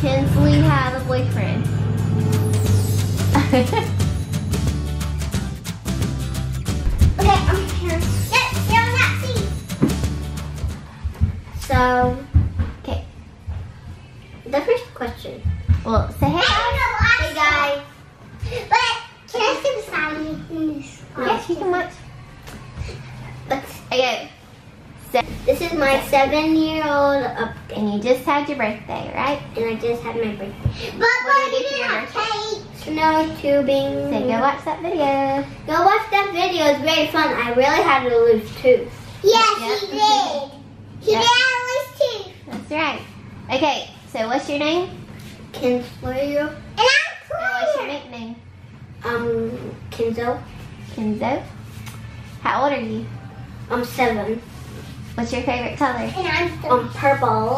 Kinsley have a boyfriend? Okay, I'm here. Yes, you're on that seat. so, Okay. The first question. well, say hey. Hey guys. But can I sit beside me in this? Yes, you can watch. But Okay. So, this is my seven-year-old and you just had your birthday, right? and I just had my birthday. But What did you do your birthday? Snow tubing. So go watch that video. Go watch that video. It's very fun. I really had to lose two. Yes, Yep. he did. He Yep. did lose two. That's right. Okay, so what's your name? Kinsley. And I'm And what's your nickname? Um, Kenzo. Kenzo. How old are you? I'm seven. What's your favorite color? And I'm um, purple.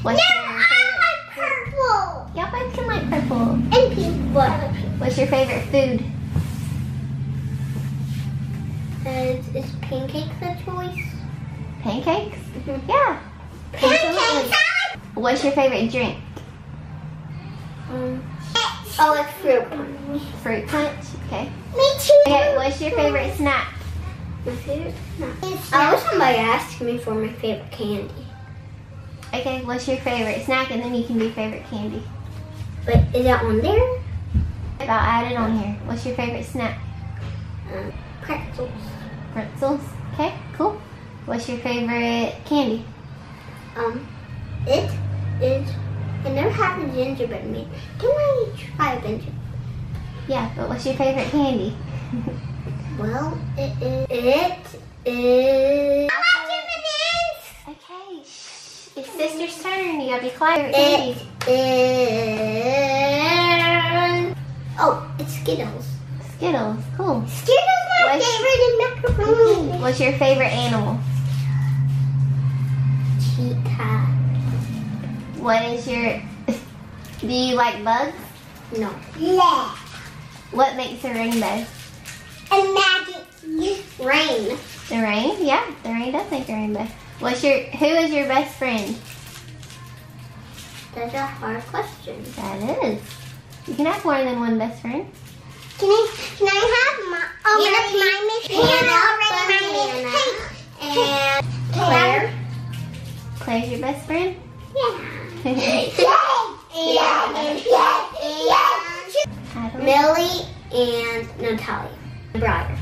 What's no, your I favorite? like purple. Y'all both can like purple. And pink. What? What's your favorite food? Is, is pancakes a choice? Pancakes? Mhm. Yeah. Pancakes! What's your favorite drink? Um, oh, it's fruit punch. Fruit punch. Okay. Me too. Okay, what's your favorite snack? My favorite snack. I wish somebody asked me for my favorite candy. Okay, what's your favorite snack? And then you can do favorite candy. But is that on there? I'll add it on here. What's your favorite snack? Um, pretzels. Pretzels. Okay, cool. What's your favorite candy? Um, it is. I never had a gingerbread man. Can I try a gingerbread? Yeah, but what's your favorite candy? Well, it is. It is. I like Okay, shh. It's sister's turn. You gotta be quiet. It is. Oh, it's Skittles. Skittles. Cool. Skittles my What's- favorite in macaroni. What's your favorite animal? Cheetah. What is your... Do you like bugs? No. Yeah. What makes a rainbow? And magic. Rain. The rain? Yeah, the rain does make a rainbow. What's your... Who is your best friend? That's a hard question. That is. You can have more than one best friend. Can I can I have my oh my my Hannah, and Claire? Claire's your best friend? Yeah. Adeline? Millie and Natalia. Briar.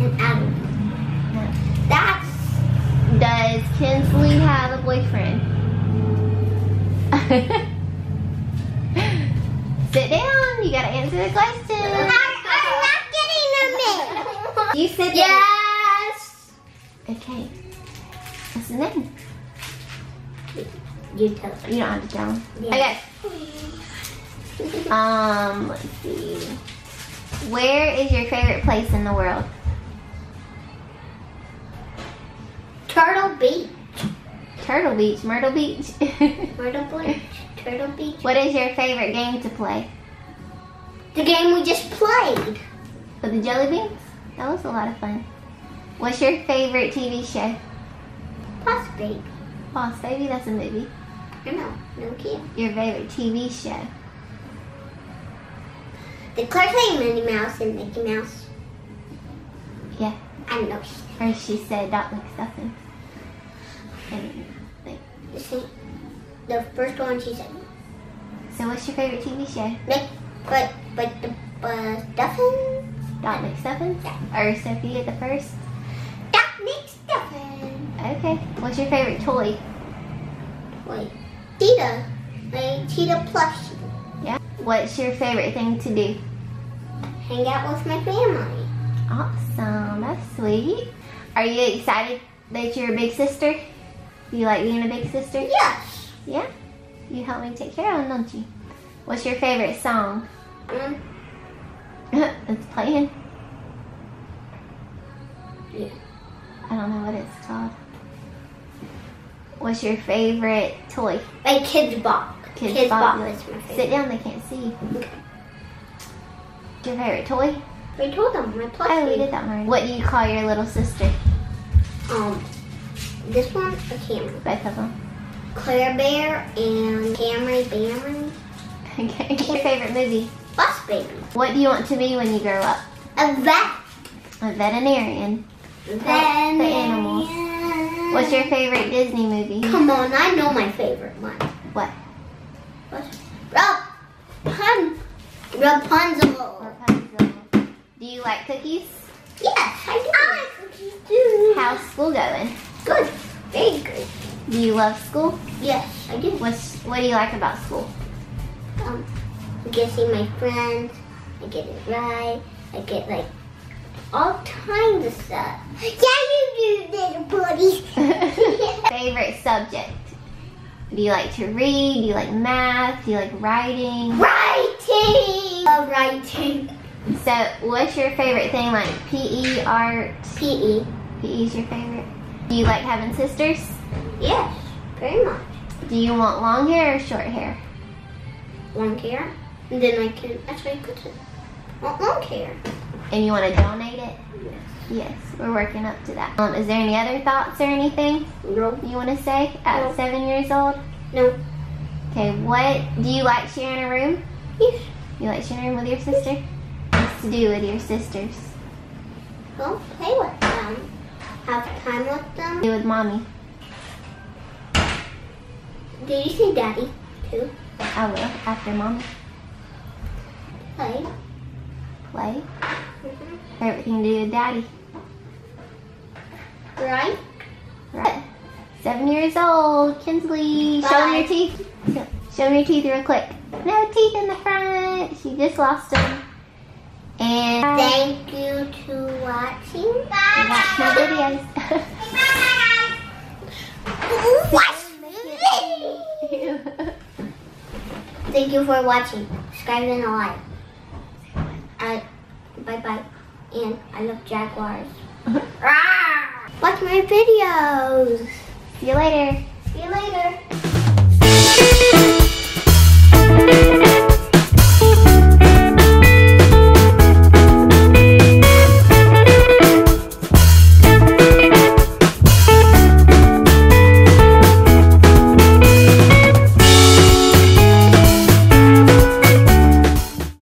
And Adam. That's Does Kinsley have a boyfriend? Sit down. You gotta answer the question. I'm not getting them in. You said. Yes. Okay. What's the name? You tell You don't have to tell. Yeah. Okay. Um, let's see. Where is your favorite place in the world? Turtle Beach. Turtle Beach, Myrtle Beach. Myrtle Beach. Turtle Beach. what is your favorite game to play? The game we just played. With the jelly beans? That was a lot of fun. What's your favorite TV show? Plus Baby. Boss Baby, that's a movie. I know. No kid. Your favorite TV show? The Claire saying Minnie Mouse and Mickey Mouse. Yeah. I don't know. Or she said Doc McStuffin. And, like, The first one she said. So what's your favorite TV show? Mick, but but the uh, Stuffin. Doc McStuffin? Or Sofia the First? That makes Stuffin. Okay. What's your favorite toy? Wait. Cheetah. Like cheetah plushie. Yeah. What's your favorite thing to do? Hang out with my family. Awesome. That's sweet. Are you excited that you're a big sister? You like being a big sister? Yes. Yeah? You help me take care of them, don't you? What's your favorite song? Um, it's playing. yeah. I don't know what it's called. What's your favorite toy? My kids box. Kids Kids, is my Sit down, they can't see. Okay. Your favorite toy? We told them my plushie. Oh, we did that one. What do you call your little sister? Um, this one a Cameron. Both of them. Claire Bear and Camry Bamry. Okay. What's your favorite movie? Bus baby. What do you want to be when you grow up? A vet. A veterinarian. Animals. What's your favorite Disney movie? Come on, I know my favorite one. What? Rapun. Rapunzel. Rapunzel. Do you like cookies? Yes, I do. I like cookies too. How's school going? Good. Very good. Do you love school? Yes, I do. What's what do you like about school? Um, I get to see my friends. I get it right. I get like all kinds of stuff. Yeah, you do, little buddy. favorite subject? Do you like to read? Do you like math? Do you like writing? Writing. Love writing. So, what's your favorite thing like PE, art? PE. PE is your favorite. Do you like having sisters? Yes, very much. Do you want long hair or short hair? Long hair. And then I can actually put it. Want long hair. And you want to donate it? Yes. Yes, we're working up to that. Um, is there any other thoughts or anything No. you want to say at No. seven years old? No. Okay, what do you like sharing a room? Yes. You like sharing a room with your sister? What's to do with your sisters? Go play with them. Have time with them. Do with mommy. Did you say daddy too? I will after mommy. Play. Play. Favorite thing to do with daddy. Right? Right. Seven years old, Kinsley. Show them Bye. your teeth. Show- Show them your teeth real quick. No teeth in the front. She just lost them. And Thank you to watching. watch my videos. Watch Thank you for watching. Subscribe and a like. Uh, bye bye. And I love jaguars. Watch my videos. See you later. See you later.